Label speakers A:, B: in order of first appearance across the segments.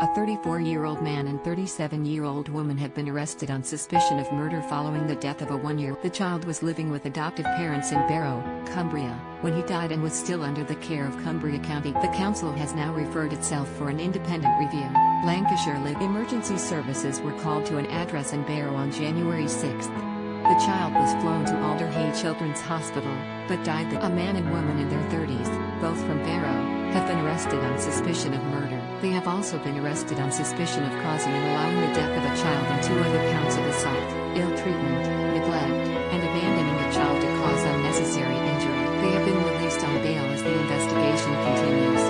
A: A 34-year-old man and 37-year-old woman have been arrested on suspicion of murder following the death of a one-year. The child was living with adoptive parents in Barrow, Cumbria, when he died and was still under the care of Cumbria County. The council has now referred itself for an independent review. Lancashire Live Emergency Services were called to an address in Barrow on January 6. The child was flown to Alder Hey Children's Hospital, but died. A man and woman in their 30s, both from Barrow, have been arrested on suspicion of murder. They have also been arrested on suspicion of causing and allowing the death of a child and two other counts of assault, ill treatment, neglect, and abandoning a child to cause unnecessary injury. They have been released on bail as the investigation continues.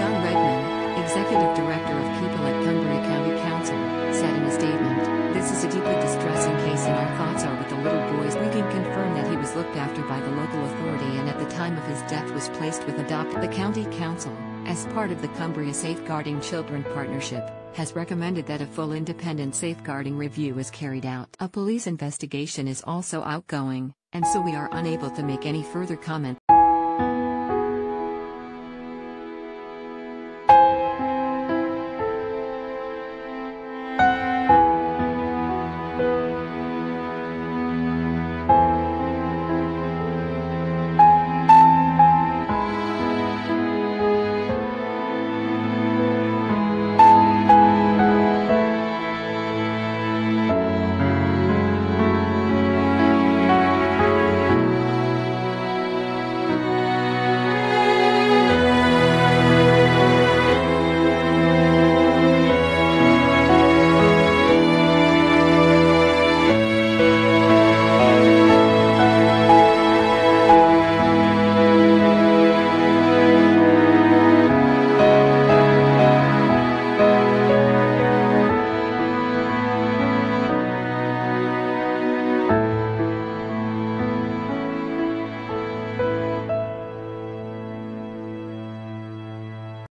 A: John Readman, Executive Director of People at Cumbria County Council, said in a statement, This is a deeply distressing case and our thoughts are with the little boys. We can confirm that he was looked after by the local authority and at the time of his death was placed with Adopt. The County Council, as part of the Cumbria Safeguarding Children Partnership, has recommended that a full independent safeguarding review is carried out. A police investigation is also outgoing, and so we are unable to make any further comment.